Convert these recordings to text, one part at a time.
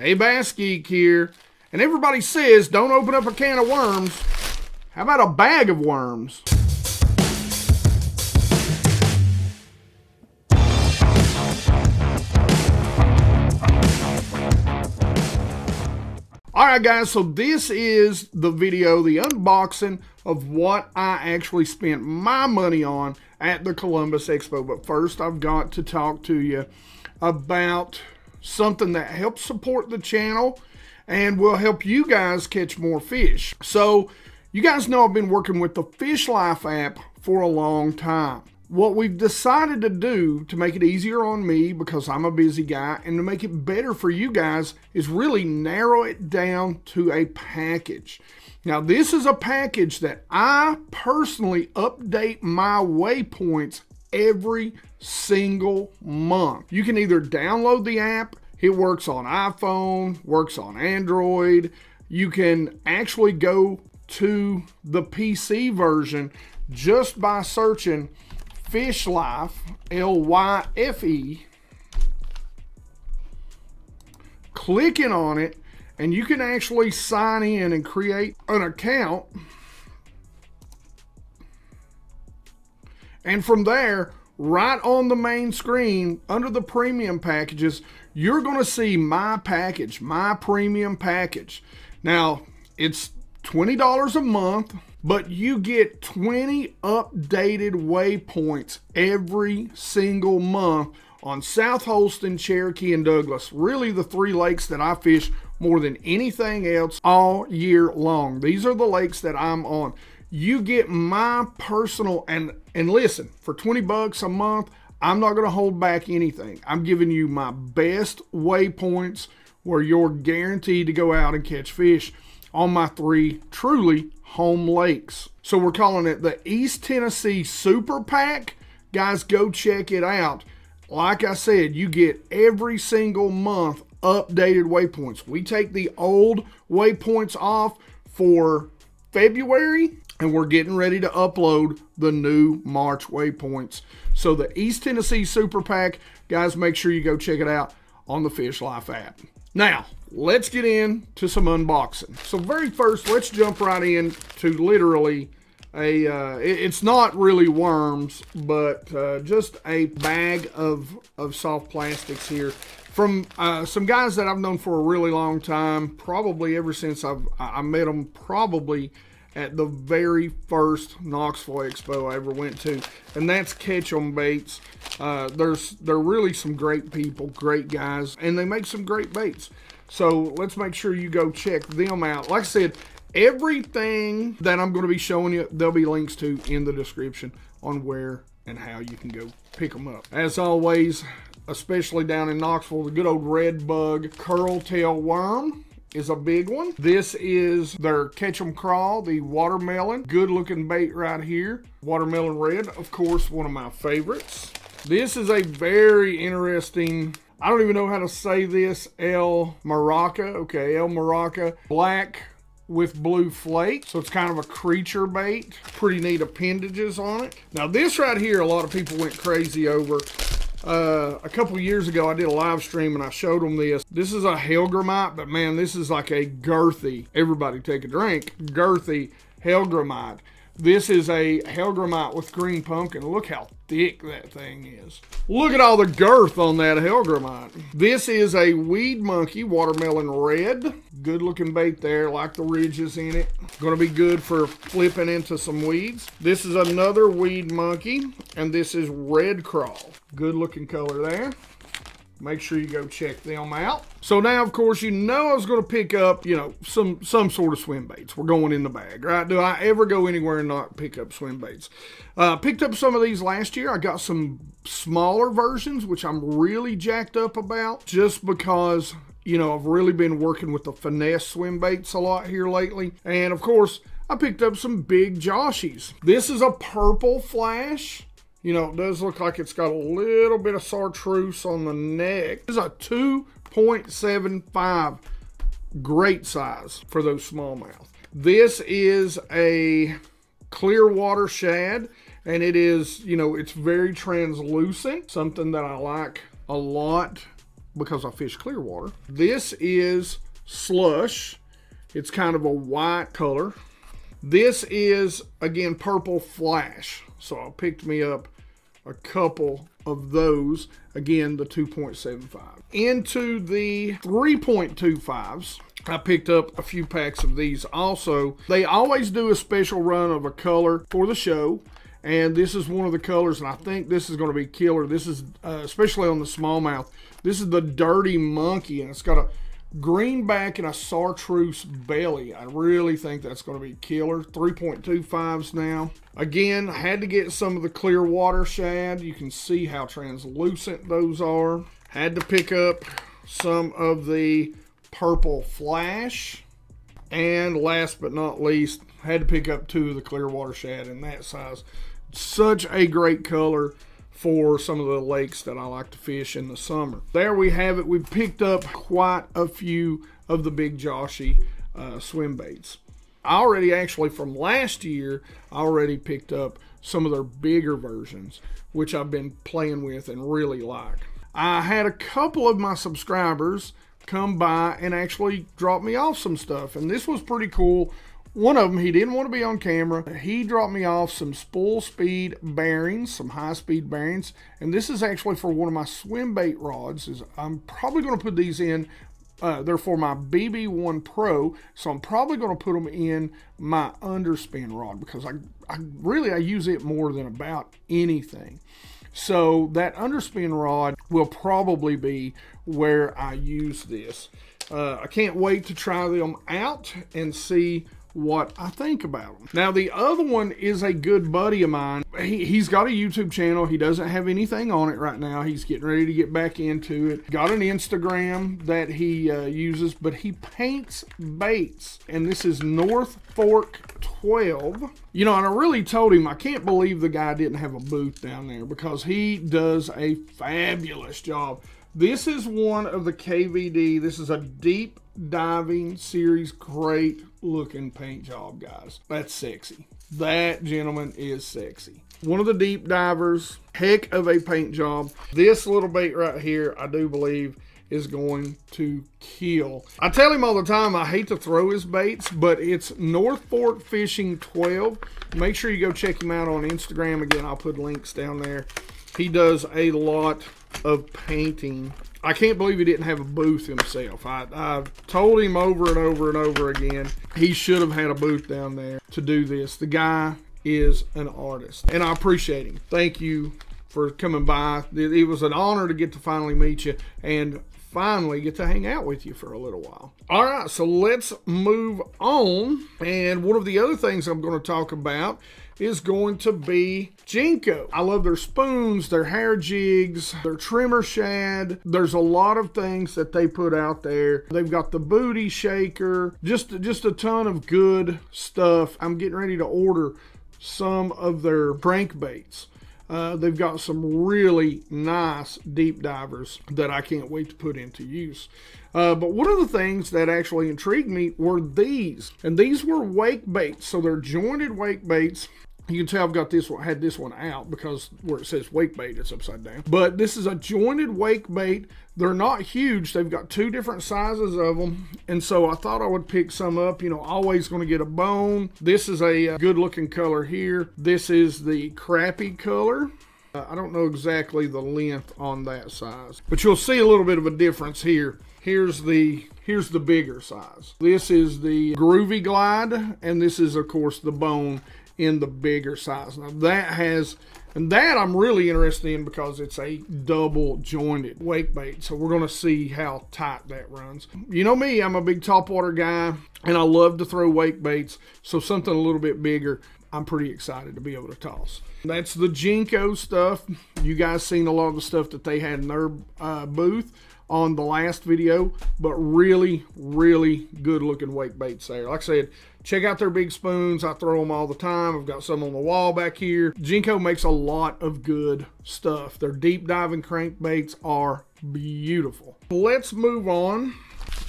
Hey, Bass Geek here. And everybody says don't open up a can of worms. How about a bag of worms? Alright guys, so this is the video, the unboxing of what I actually spent my money on at the Columbus Expo. But first I've got to talk to you about something that helps support the channel and will help you guys catch more fish. So, you guys know I've been working with the Fish Lyfe app for a long time. What we've decided to do to make it easier on me because I'm a busy guy and to make it better for you guys is really narrow it down to a package. Now, this is a package that I personally update my waypoints every single month. You can either download the app, it works on iPhone, works on Android. You can actually go to the PC version just by searching Fish Lyfe, L Y F E, clicking on it, and you can actually sign in and create an account. And from there, right on the main screen under the premium packages, you're going to see my package, my premium package. Now, it's $20 a month, but you get 20 updated waypoints every single month on South Holston, Cherokee, and Douglas. Really, the three lakes that I fish more than anything else all year long. These are the lakes that I'm on you get my personal and and listen for 20 bucks a month i'm not going to hold back anything. I'm giving you my best waypoints where you're guaranteed to go out and catch fish on my three truly home lakes. So we're calling it the east tennessee super pack. Guys go check it out. Like i said you get every single month updated waypoints. We take the old waypoints off for february and we're getting ready to upload the new March waypoints. So the East Tennessee Super Pack, guys, make sure you go check it out on the Fish Lyfe app. Now, let's get into some unboxing. So very first, let's jump right in to literally a, uh, it's not really worms, but uh, just a bag of, of soft plastics here from uh, some guys that I've known for a really long time, probably ever since I've I met them probably at the very first Knoxville Expo I ever went to, and that's Catch'em Baits. Uh, there's they're really some great people, great guys, and they make some great baits. So let's make sure you go check them out. Like I said, everything that I'm going to be showing you, there'll be links to in the description on where and how you can go pick them up. As always, especially down in Knoxville, the good old red bug curl tail worm is a big one. This is their Catch'em Crawl, the watermelon. Good looking bait right here. Watermelon red, of course, one of my favorites. This is a very interesting, I don't even know how to say this, El Maraca. Okay, El Maraca. Black with blue flake. So it's kind of a creature bait. Pretty neat appendages on it. Now this right here, a lot of people went crazy over. Uh, a couple years ago, I did a live stream and I showed them this. This is a Hellgrammite, but man, this is like a girthy, everybody take a drink, girthy Hellgrammite. This is a Hellgrammite with green pumpkin. Look how thick that thing is. Look at all the girth on that Hellgrammite. This is a Weed Monkey Watermelon Red. Good looking bait there, like the ridges in it. Gonna be good for flipping into some weeds. This is another Weed Monkey, and this is Red Crawl. Good looking color there make sure you go check them out. So now, of course, you know I was going to pick up, you know, some some sort of swim baits. We're going in the bag, right? Do I ever go anywhere and not pick up swim baits? Uh, picked up some of these last year. I got some smaller versions, which I'm really jacked up about, just because you know I've really been working with the finesse swim baits a lot here lately, and of course. I picked up some big Joshys. This is a purple flash. You know, it does look like it's got a little bit of chartreuse on the neck. Is a 2.75 great size for those smallmouth. This is a clear water shad and it is, you know, it's very translucent, something that I like a lot because I fish clear water. This is slush. It's kind of a white color. This is, again, purple flash. So I picked me up a couple of those. Again, the 2.75. Into the 3.25s, I picked up a few packs of these also. They always do a special run of a color for the show. And this is one of the colors, and I think this is going to be killer. This is, uh, especially on the smallmouth, this is the Dirty Monkey, and it's got a greenback and a chartreuse belly. I really think that's going to be killer. 3.25s now. Again, had to get some of the clear water shad. You can see how translucent those are. Had to pick up some of the purple flash. And last but not least, had to pick up two of the clear water shad in that size. Such a great color for some of the lakes that I like to fish in the summer. There we have it. We picked up quite a few of the Big Joshy uh, swim baits. I already actually from last year, I already picked up some of their bigger versions, which I've been playing with and really like. I had a couple of my subscribers come by and actually drop me off some stuff, and this was pretty cool one of them, he didn't want to be on camera. He dropped me off some spool speed bearings, some high speed bearings. And this is actually for one of my swim bait rods. Is I'm probably going to put these in. Uh, they're for my BB1 Pro, so I'm probably going to put them in my underspin rod because I, I really I use it more than about anything. So that underspin rod will probably be where I use this. Uh, I can't wait to try them out and see what I think about them. Now, the other one is a good buddy of mine. He, he's got a YouTube channel. He doesn't have anything on it right now. He's getting ready to get back into it. Got an Instagram that he uh, uses, but he paints baits. And this is North Fork 12. You know, and I really told him I can't believe the guy didn't have a booth down there because he does a fabulous job. This is one of the KVD. This is a deep diving series. Great looking paint job, guys. That's sexy. That gentleman is sexy. One of the deep divers, heck of a paint job. This little bait right here, I do believe, is going to kill. I tell him all the time I hate to throw his baits, but it's North Fork Fishing 12. Make sure you go check him out on Instagram. Again, I'll put links down there. He does a lot of painting I can't believe he didn't have a booth himself. I, I told him over and over and over again he should have had a booth down there to do this. The guy is an artist, and I appreciate him. Thank you for coming by. It, it was an honor to get to finally meet you and finally get to hang out with you for a little while. All right, so let's move on. And one of the other things I'm going to talk about is going to be Jenko. I love their spoons, their hair jigs, their trimmer shad. There's a lot of things that they put out there. They've got the booty shaker, just, just a ton of good stuff. I'm getting ready to order some of their crankbaits. Uh, they've got some really nice deep divers that I can't wait to put into use. Uh, but one of the things that actually intrigued me were these, and these were wake baits. So they're jointed wake baits you can tell I've got this one, had this one out because where it says wake bait, it's upside down. But this is a jointed wake bait. They're not huge. They've got two different sizes of them. And so I thought I would pick some up. You know, always going to get a bone. This is a uh, good looking color here. This is the crappie color. Uh, I don't know exactly the length on that size, but you'll see a little bit of a difference here. Here's the here's the bigger size. This is the Groovy Glide, and this is of course the bone in the bigger size. Now that has, and that I'm really interested in because it's a double jointed wake bait. So we're to see how tight that runs. You know me, I'm a big topwater guy and I love to throw wake baits. So something a little bit bigger, I'm pretty excited to be able to toss. That's the Jenko stuff. You guys seen a lot of the stuff that they had in their uh, booth on the last video, but really, really good looking wake baits there. Like I said, check out their big spoons. I throw them all the time. I've got some on the wall back here. Jenko makes a lot of good stuff. Their deep diving crankbaits are beautiful. Let's move on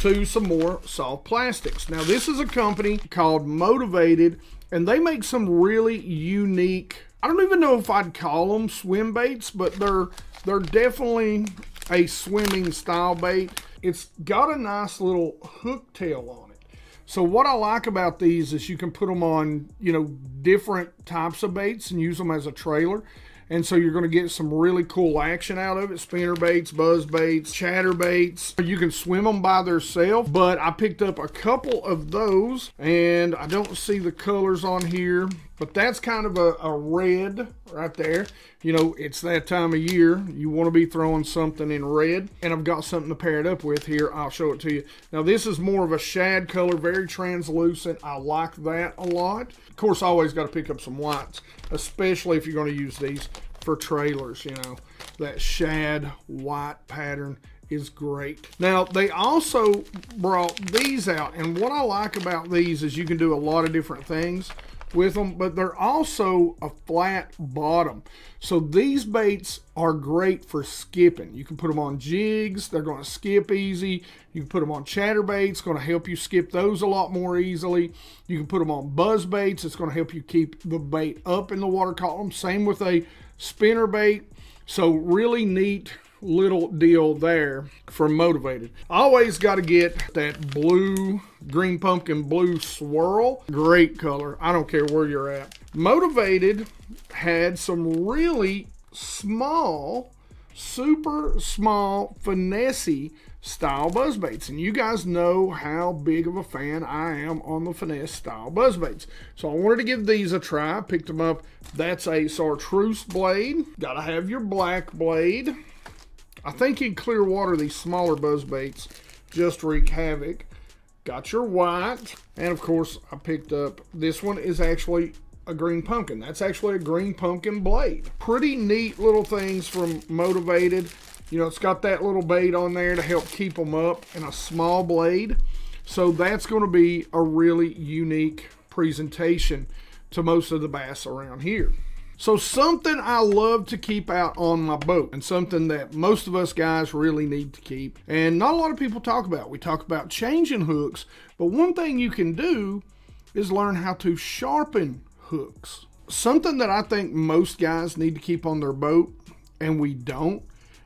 to some more soft plastics. Now, this is a company called Motivated, and they make some really unique I don't even know if I'd call them swim baits, but they're they're definitely a swimming style bait. It's got a nice little hook tail on it. So what I like about these is you can put them on, you know, different types of baits and use them as a trailer. And so you're going to get some really cool action out of it. Spinner baits, buzz baits, chatter baits. You can swim them by themselves, but I picked up a couple of those and I don't see the colors on here, but that's kind of a, a red right there. You know, it's that time of year. You want to be throwing something in red. And I've got something to pair it up with here. I'll show it to you. Now, this is more of a shad color, very translucent. I like that a lot. Of course, I always got to pick up some whites, especially if you're going to use these for trailers, you know. That shad white pattern is great. Now, they also brought these out, and what I like about these is you can do a lot of different things with them, but they're also a flat bottom. So these baits are great for skipping. You can put them on jigs, they're going to skip easy. You can put them on chatter baits, going to help you skip those a lot more easily. You can put them on buzz baits, it's going to help you keep the bait up in the water column. Same with a spinner bait. So really neat little deal there for motivated. Always got to get that blue, green pumpkin blue swirl. Great color. I don't care where you're at. Motivated had some really small, super small, finesse style buzzbaits. And you guys know how big of a fan I am on the finesse style buzzbaits. So I wanted to give these a try. Picked them up. That's a Chartreuse blade. Got to have your black blade. I think in clear water, these smaller buzz baits just wreak havoc. Got your white. And of course, I picked up, this one is actually a green pumpkin. That's actually a green pumpkin blade. Pretty neat little things from Motivated. You know, it's got that little bait on there to help keep them up and a small blade. So that's going to be a really unique presentation to most of the bass around here. So something I love to keep out on my boat and something that most of us guys really need to keep and not a lot of people talk about. We talk about changing hooks, but one thing you can do is learn how to sharpen hooks. Something that I think most guys need to keep on their boat and we don't,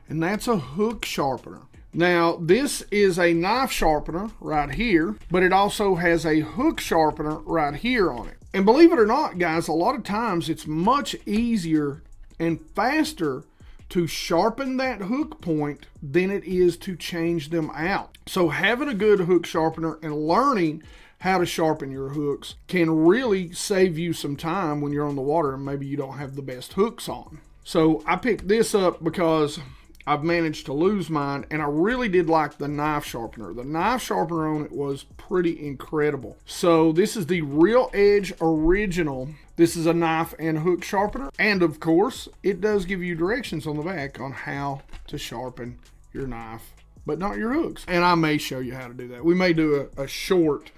and that's a hook sharpener. Now, this is a knife sharpener right here, but it also has a hook sharpener right here on it. And believe it or not, guys, a lot of times it's much easier and faster to sharpen that hook point than it is to change them out. So having a good hook sharpener and learning how to sharpen your hooks can really save you some time when you're on the water and maybe you don't have the best hooks on. So I picked this up because I've managed to lose mine, and I really did like the knife sharpener. The knife sharpener on it was pretty incredible. So this is the Redi Edge Original. This is a knife and hook sharpener, and of course, it does give you directions on the back on how to sharpen your knife, but not your hooks. And I may show you how to do that. We may do a, a short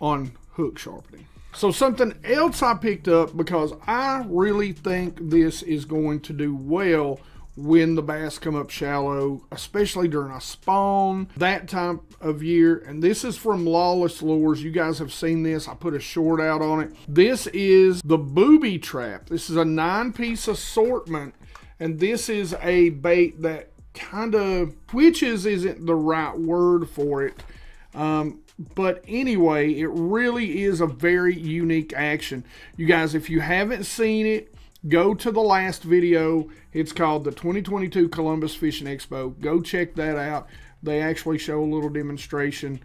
on hook sharpening. So something else I picked up because I really think this is going to do well when the bass come up shallow, especially during a spawn, that time of year. And this is from Lawless Lures. You guys have seen this. I put a short out on it. This is the booby trap. This is a nine piece assortment. And this is a bait that kind of twitches isn't the right word for it. Um, but anyway, it really is a very unique action. You guys, if you haven't seen it, go to the last video. It's called the 2022 Columbus Fishing Expo. Go check that out. They actually show a little demonstration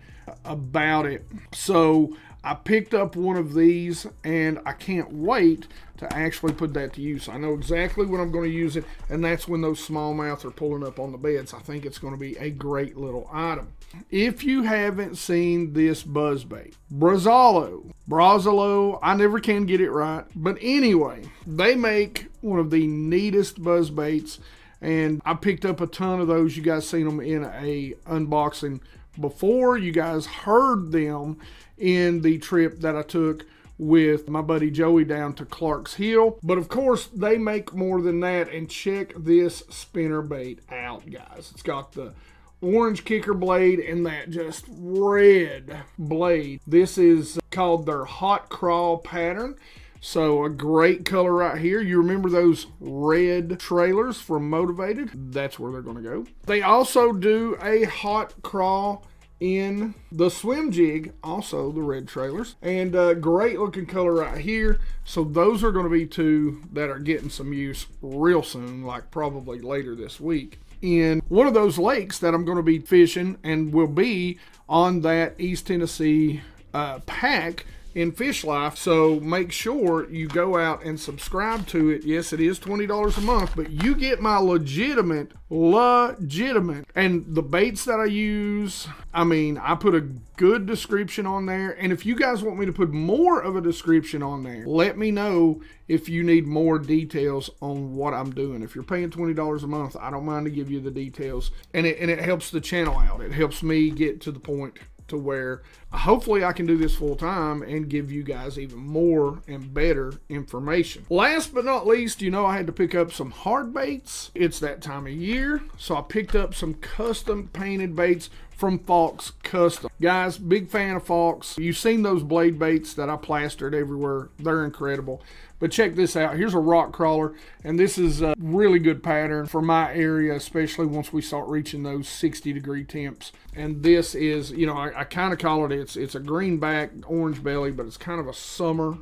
about it. So I picked up one of these and I can't wait to actually put that to use. I know exactly when I'm going to use it and that's when those smallmouth are pulling up on the beds. I think it's going to be a great little item. If you haven't seen this buzzbait, Brazalo, Brazalo, I never can get it right, but anyway, they make one of the neatest buzzbaits and I picked up a ton of those. You guys seen them in a unboxing before. You guys heard them in the trip that I took with my buddy Joey down to Clark's Hill. But of course, they make more than that. And check this spinner bait out, guys. It's got the orange kicker blade and that just red blade. This is called their hot crawl pattern. So a great color right here. You remember those red trailers from Motivated? That's where they're going to go. They also do a hot crawl in the swim jig, also the red trailers. And uh, great looking color right here. So those are going to be two that are getting some use real soon, like probably later this week. In one of those lakes that I'm going to be fishing and will be on that East Tennessee uh, pack in Fish Lyfe. So make sure you go out and subscribe to it. Yes, it is $20 a month, but you get my legitimate, legitimate. And the baits that I use, I mean, I put a good description on there. And if you guys want me to put more of a description on there, let me know if you need more details on what I'm doing. If you're paying $20 a month, I don't mind to give you the details. And it, and it helps the channel out. It helps me get to the point to where hopefully I can do this full time and give you guys even more and better information. Last but not least, you know, I had to pick up some hard baits. It's that time of year, so I picked up some custom painted baits from Fulks Custom. Guys, big fan of Fulks. You've seen those blade baits that I plastered everywhere. They're incredible. But check this out. Here's a rock crawler, and this is a really good pattern for my area, especially once we start reaching those 60 degree temps. And this is, you know, I, I kind of call it, it's, it's a greenback, orange belly, but it's kind of a summer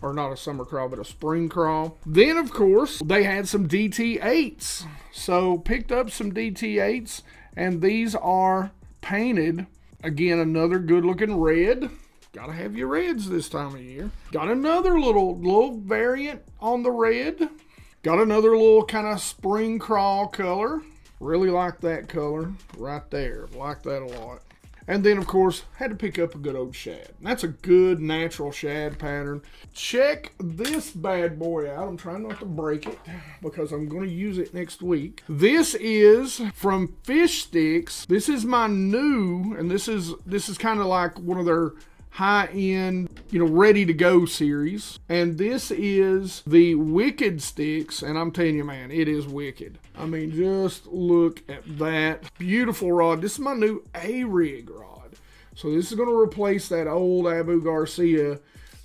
or not a summer crawl, but a spring crawl. Then, of course, they had some DT8s. So picked up some DT8s, and these are painted. Again, another good looking red. Gotta have your reds this time of year. Got another little little variant on the red. Got another little kind of spring crawl color. Really like that color right there. Like that a lot. And then, of course, had to pick up a good old shad. That's a good natural shad pattern. Check this bad boy out. I'm trying not to break it because I'm going to use it next week. This is from Fish Sticks. This is my new, and this is this is kind of like one of their high-end, you know, ready to go series. And this is the Wicked Sticks, and I'm telling you, man, it is wicked. I mean, just look at that beautiful rod. This is my new A-Rig rod. So this is going to replace that old Abu Garcia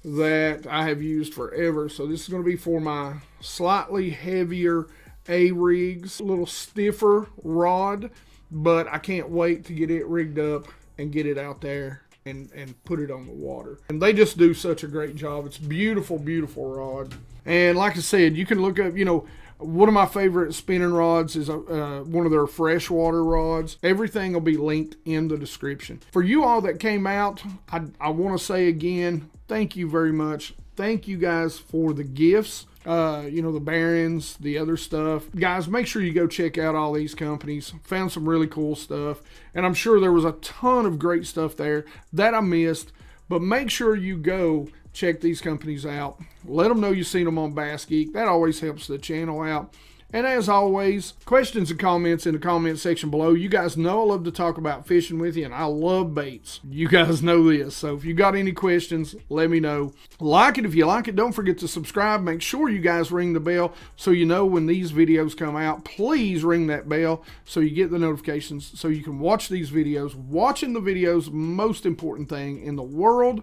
that I have used forever. So this is going to be for my slightly heavier A-rigs, a little stiffer rod, but I can't wait to get it rigged up and get it out there and, and put it on the water. And they just do such a great job. It's beautiful, beautiful rod. And like I said, you can look up, you know, one of my favorite spinning rods is a, uh, one of their freshwater rods. Everything will be linked in the description. For you all that came out, I, I want to say again, thank you very much. Thank you guys for the gifts uh, you know, the Barons, the other stuff. Guys, make sure you go check out all these companies. Found some really cool stuff. And I'm sure there was a ton of great stuff there that I missed. But make sure you go check these companies out. Let them know you've seen them on Bass Geek. That always helps the channel out. And as always, questions and comments in the comment section below. You guys know I love to talk about fishing with you, and I love baits. You guys know this. So if you got any questions, let me know. Like it if you like it. Don't forget to subscribe. Make sure you guys ring the bell so you know when these videos come out. Please ring that bell so you get the notifications so you can watch these videos. Watching the videos, most important thing in the world.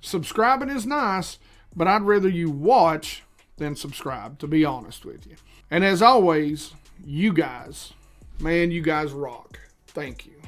Subscribing is nice, but I'd rather you watch than subscribe, to be honest with you. And as always, you guys, man, you guys rock. Thank you.